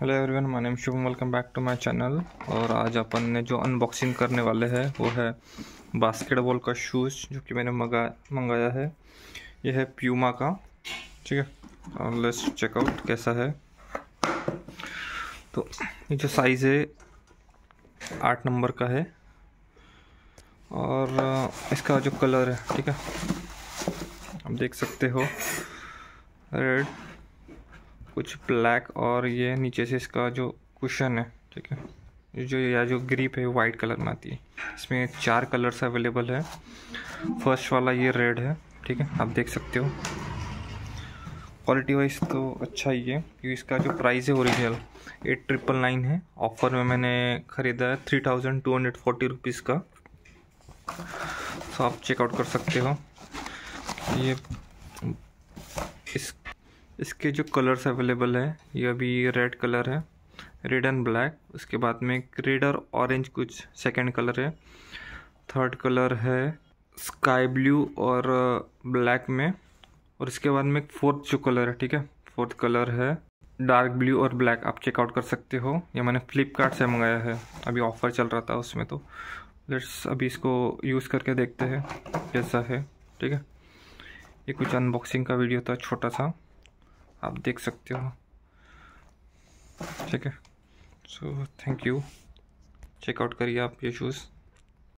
Hello everyone my name Shubham welcome back to my channel और आज अपन ने जो अनबॉक्सिंग करने वाले हैं, वो है बास्केटबॉल का शूज़ जो कि मैंने मंगा, मंगाया है। ये है प्यूमा का, ठीक है? और लेट्स चेक आउट कैसा है। तो ये जो साइज़ है, आठ नंबर का है। और इसका जो कलर है, ठीक है? आप देख सकते हो। रेड कुछ ब्लैक और ये नीचे से इसका जो कुशन है, ठीक है? जो, या जो ग्रीप है वाइट कलर में आती है। इसमें चार कलर्स अवेलेबल है। फ़र्स्ट वाला ये रेड है, ठीक है? आप देख सकते हो। क्वालिटी वाइज तो अच्छा ही है, क्योंकि इसका जो प्राइस है ओरिजिनल एट ट्रिपल नाइन है। ऑफ़र में मैंने ख़रीदा है three thousand two hundred forty rupees का। तो आप चेकआउट कर सकते हो। ये इस इसके जो कलर्स अवेलेबल है, ये अभी रेड कलर है रेड एंड ब्लैक उसके बाद में रेड और ऑरेंज कुछ सेकंड कलर है. थर्ड कलर है स्काई ब्लू और ब्लैक में. और इसके बाद में एक फोर्थ जो कलर है, ठीक है? फोर्थ कलर है डार्क ब्लू और ब्लैक आप चेकआउट कर सकते हो. ये मैंने फ्लिपकार्ट से मंगाया है. अभी ऑफ़र चल रहा था उसमें तो. लेट्स अभी इसको यूज़ करके देखते हैं कैसा है, ठीक है? ये कुछ अनबॉक्सिंग का वीडियो था, छोटा सा। आप देख सकते हो। ठीक है? सो थैंक यू चेकआउट करिए आप ये शूज़